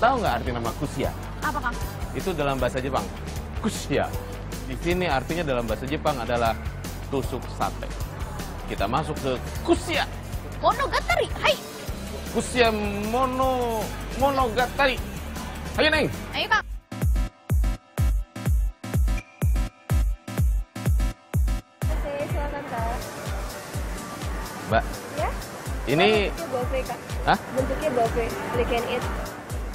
Tahu nggak arti nama kusia? Apa Kang? Itu dalam bahasa Jepang. Kusia. Di sini artinya dalam bahasa Jepang adalah tusuk sate. Kita masuk ke kusia. Monogatari. Hai. Kusia mono monogatari. Ayo Neng. Ayo Kang. Mbak? Ini Bentuknya buffet kak. Hah? Bentuknya buffet. You can eat.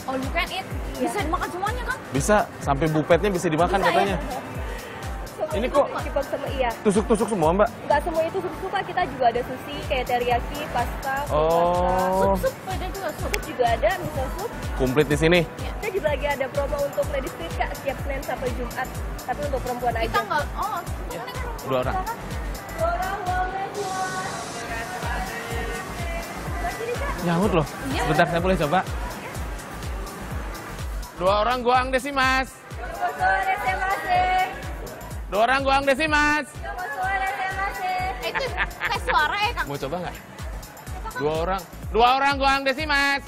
Oh, you can eat. Bisa dimakan semuanya Kang? bisa sampai bupetnya bisa dimakan Bisa, ya? katanya. Semua Ini kok- Kipok sama iya. Tusuk-tusuk semua Mbak. Nggak semua itu suka kita juga ada sushi kayak teriyaki, pasta, Oh. pasta. Sup, sup. Ada juga sup. Sup juga ada, miso sup. Komplit di sini. Kita juga lagi ada promo untuk ladies street kak setiap Senin sampai Jumat. Tapi untuk perempuan Kita aja. nggak. Oh, kita kan. Dua orang. Orang boleh Nyamut loh. Iya. Sebentar saya boleh coba. Dua orang goang desimas. Sore semase. Dua orang goang desimas. Sore semase. Eh, itu tes suara ya Kang? Mau coba nggak? Dua orang. Dua orang goang semase.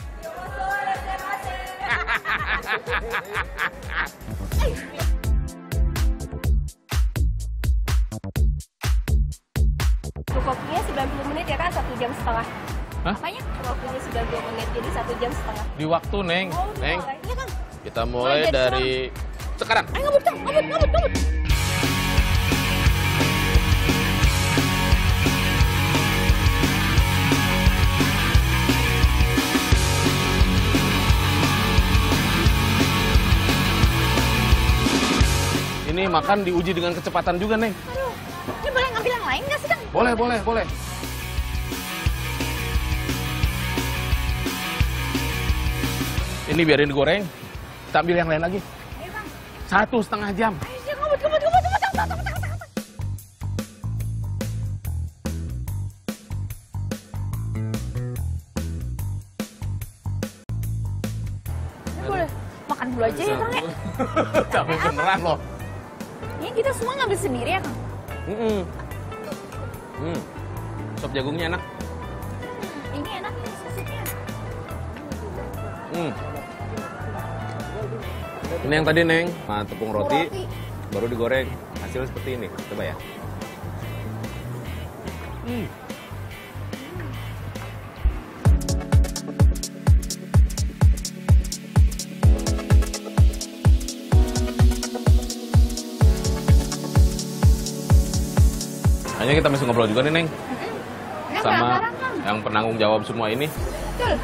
Untuk kopinya 90 menit ya kan, satu jam setengah. Hah? Apanya? Kopinya 90 menit, jadi satu jam setengah. Di waktu Neng. Oh, Neng. Iya Kang. Kita mulai Mulai dari dari sekarang. Ayo ngebut Kang. Ngebut, ngebut, ngebut. Ini makan diuji dengan kecepatan juga Neng. Aduh. Ini boleh ngambil yang lain nggak sih Kang? Boleh, boleh, boleh. Ini biarin digoreng. Kita ambil yang lain lagi. Ayo. Satu setengah jam. Ayo ngebut, ngebut, ngebut, ngebut. Makan dulu aja ya Kang ya? Tapi beneran loh. Ini kita semua ngambil sendiri ya Kang? Mm-mm. Hmm. Sop jagungnya enak. Hmm, ini enak nih susutnya. Hmm. Ini yang tadi Neng, nah, tepung roti, Roti. baru digoreng. Hasilnya seperti ini. Coba ya. Hmm. Hanya kita masih ngobrol juga nih Neng sama yang penanggung jawab semua ini. Betul.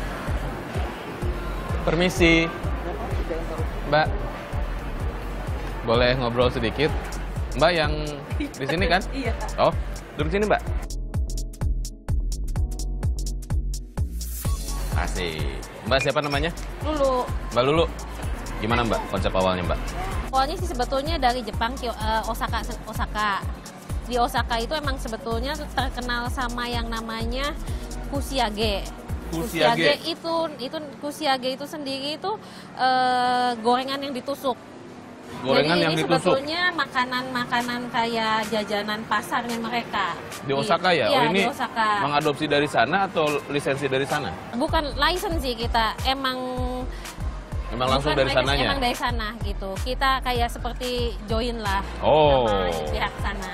Permisi. Mbak. Boleh ngobrol sedikit? Mbak yang di sini kan? Iya. Oh, duduk sini, Mbak. Asik. Mbak siapa namanya? Dulu, Mbak Lulu. Gimana, Mbak? Konsep awalnya, Mbak? awalnya sih sebetulnya dari Jepang eh, Osaka Osaka. Di Osaka itu emang sebetulnya terkenal sama yang namanya kusiage. Kusiage. itu itu kusiage itu sendiri itu eh, gorengan yang ditusuk. Gorengan Jadi yang ini ditusuk. sebetulnya makanan-makanan kayak jajanan pasarnya mereka. Di Osaka ya? Iya, oh, ini di Osaka. mengadopsi dari sana atau lisensi dari sana? Bukan license sih kita, emang Memang langsung Bukan dari sananya? Emang dari sana gitu. Kita kayak seperti join lah Oh. sama pihak sana.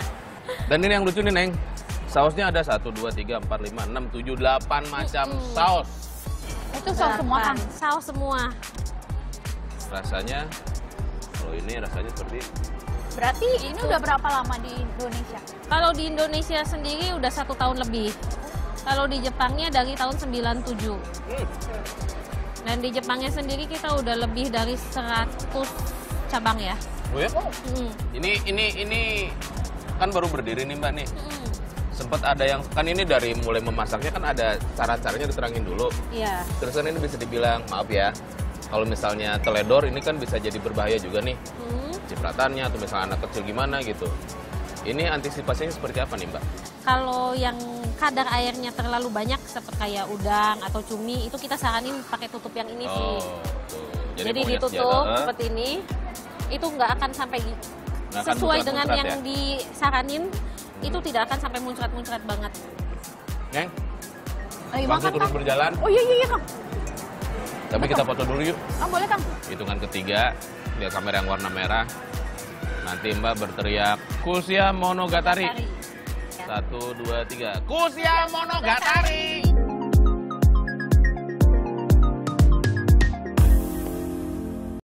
Dan ini yang lucu nih, Neng. Sausnya ada 1, 2, 3, 4, 5, 6, 7, 8 macam Mm-mm. saus. Itu saus semua. Kang. Saus semua. Rasanya, kalau ini rasanya seperti Berarti ini udah berapa lama di Indonesia? Kalau di Indonesia sendiri udah satu tahun lebih. Kalau di Jepangnya dari tahun 97. Dan di Jepangnya sendiri kita udah lebih dari 100 cabang ya. Oh ya? Mm. Ini ini ini kan baru berdiri nih Mbak nih. Mm. Sempat ada yang kan ini dari mulai memasaknya kan ada cara-caranya diterangin dulu. Iya. Terus kan ini bisa dibilang maaf ya. Kalau misalnya teledor ini kan bisa jadi berbahaya juga nih Mm. cipratannya atau misalnya anak kecil gimana gitu. Ini antisipasinya seperti apa nih Mbak? Kalau yang kadar airnya terlalu banyak seperti kayak udang atau cumi itu kita saranin pakai tutup yang ini sih. tuh. Jadi, pokoknya ditutup sejaga, seperti ini. Itu nggak akan sampai sesuai dengan yang ya? disaranin itu tidak akan sampai muncrat-muncrat banget. Neng, Ayo langsung makan terus Kang. berjalan. Oh iya iya iya Kang. Tapi kita foto dulu yuk. Ah, boleh, Kang. Hitungan ketiga, lihat kamera yang warna merah. Nanti Mbak berteriak, Kusia Monogatari. Tari. Satu, dua, tiga. Kusia Monogatari.